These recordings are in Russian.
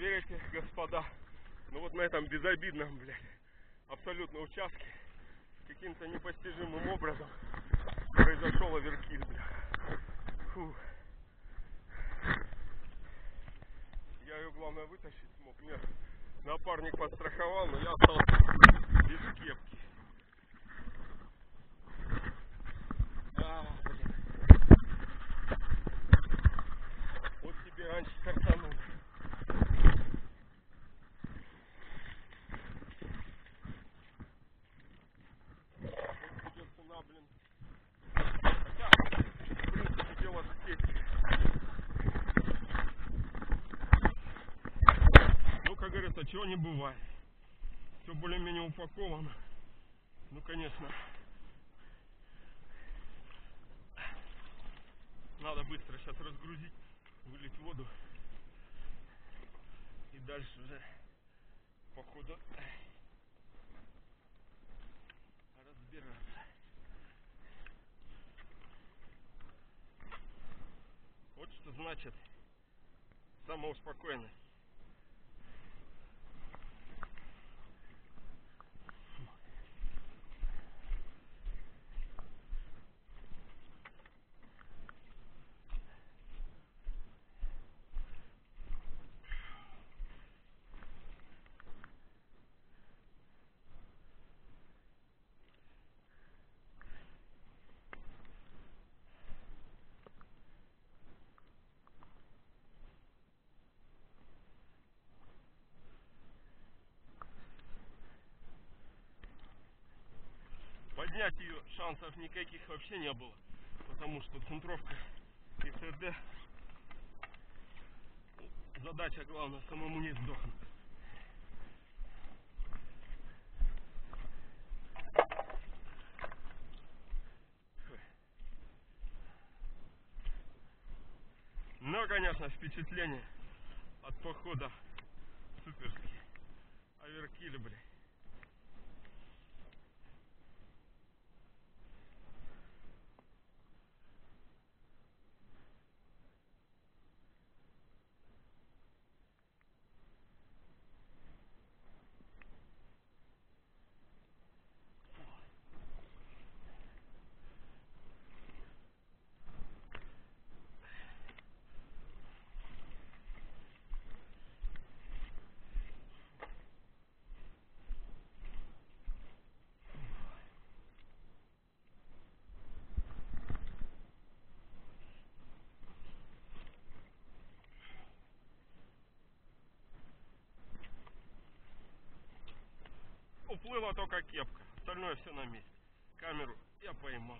поверите, господа, ну вот на этом безобидном, блядь, абсолютно участке каким-то непостижимым образом произошел оверкиль, блядь. Фу. Я ее, главное, вытащить смог. Мне напарник подстраховал, но я остался как говорится, чего не бывает. Все более-менее упаковано. Ну, конечно, надо быстро сейчас разгрузить, вылить воду. И дальше уже, походу, разбираться. Вот что значит самоуспокоенность. Поднять ее шансов никаких вообще не было. Потому что центровка и СД. Задача главная самому не сдохнуть. Но, конечно, впечатление от похода суперские. Аверкили, блядь. Уплыла только кепка. Остальное все на месте. Камеру я поймал.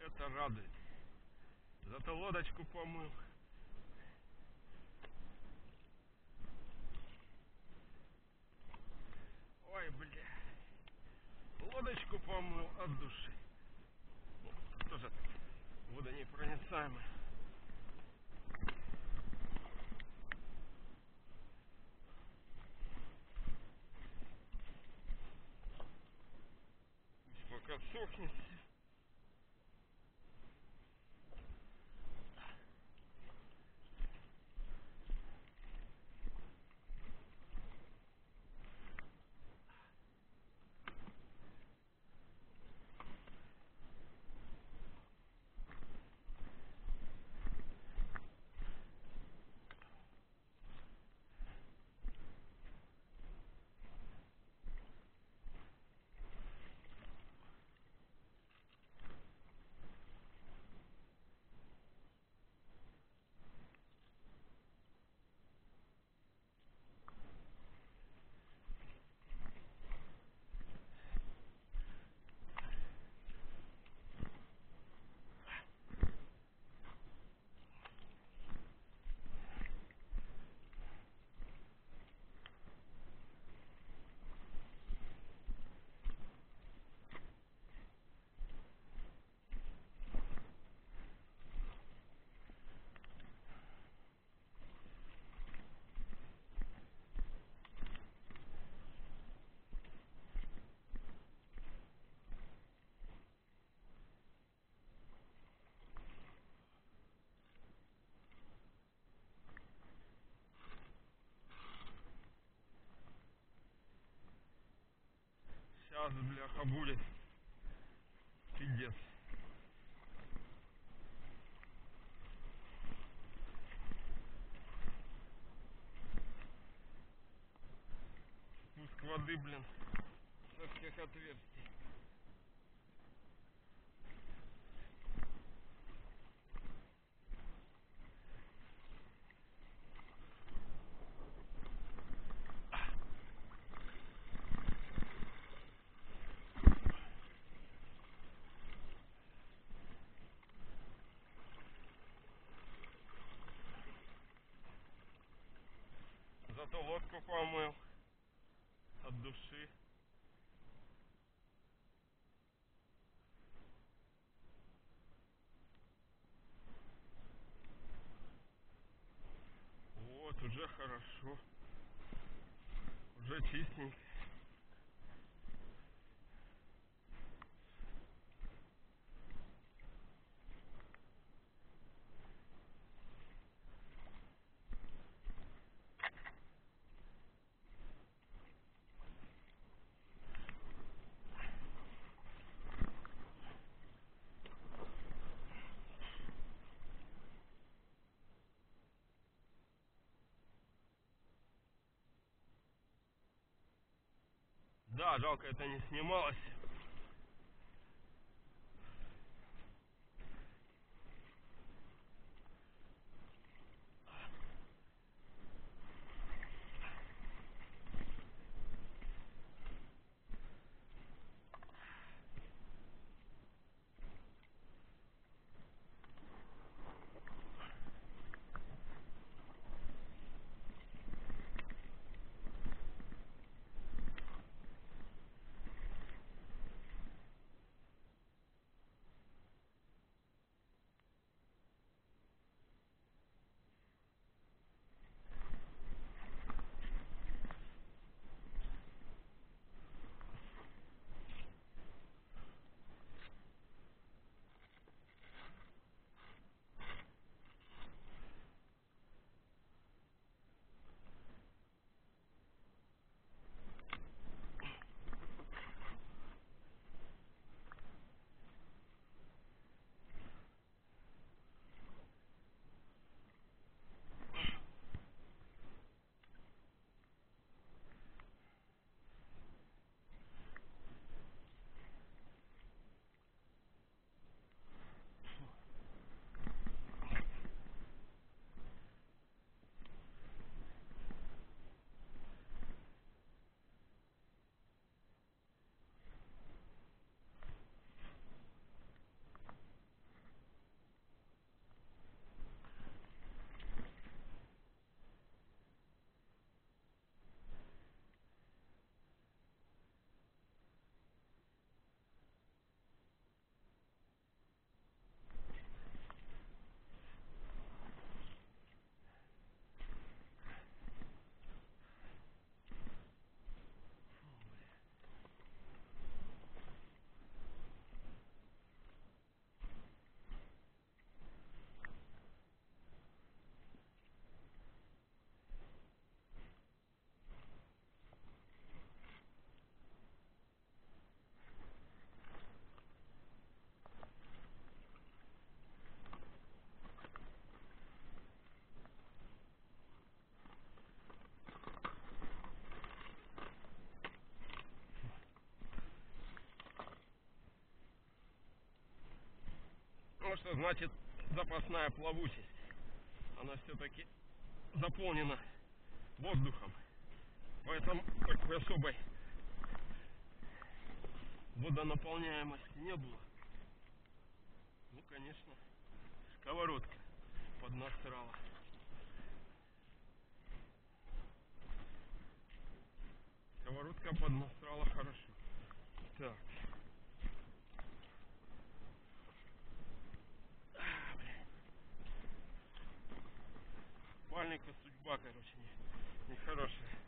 Это радует. Зато лодочку помыл. Ой, бля. Лодочку помыл от души. Тоже водонепроницаемая. Syracuse Сейчас, бляха, будет. Пиздец. Спуск воды, блин, со всех отверстий. Зато лодку помыл от души. Вот, уже хорошо. Уже чистенько. Да, жалко это не снималось. Значит запасная плавучесть? Она все-таки заполнена воздухом. Поэтому такой особой водонаполняемости не было. Ну, конечно, сковородка поднасрала. Сковородка поднасрала хорошо. Так. Короче, не-.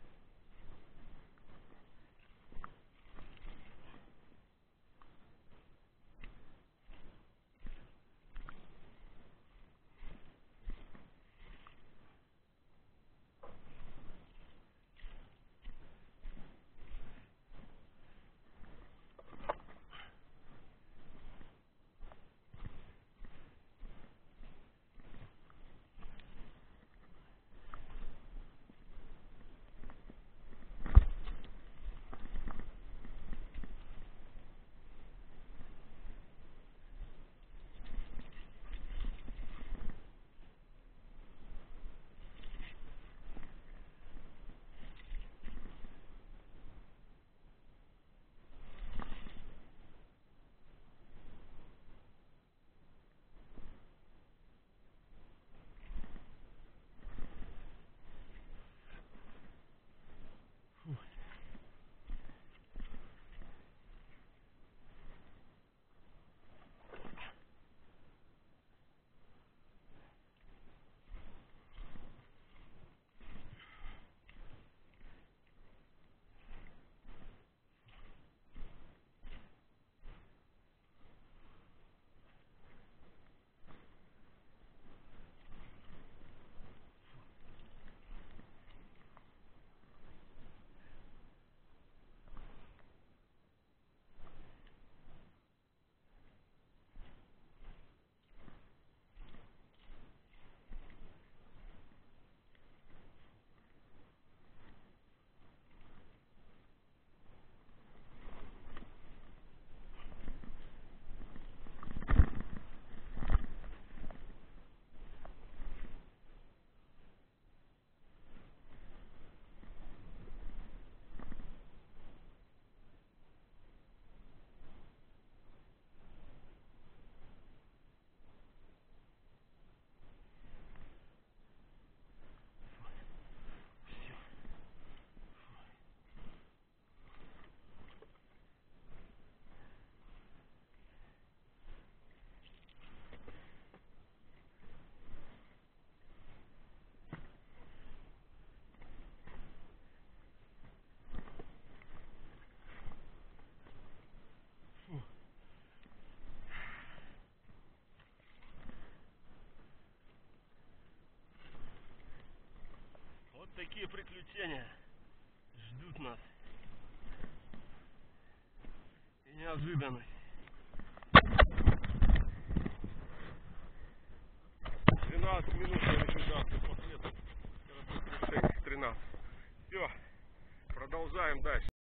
Приключения ждут нас. И неожиданность. 12 минут квалификации по свету. 6, 13. Все, продолжаем дальше.